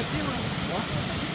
Спасибо.